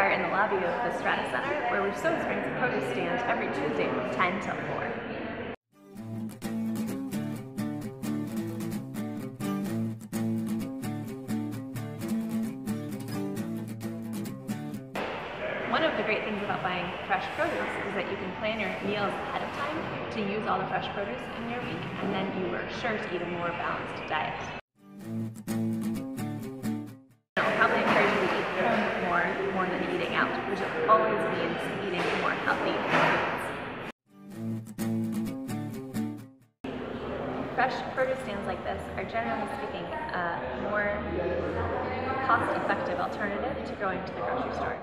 are in the lobby of the Stata Center, where we've Soda Springs produce stand every Tuesday from 10 till 4. One of the great things about buying fresh produce is that you can plan your meals ahead of time to use all the fresh produce in your week, and then you are sure to eat a more balanced diet. I'll probably encourage you to eat home more, more than eating out, which always means eating more healthy foods. Fresh produce stands like this are generally speaking a more cost-effective alternative to going to the grocery store.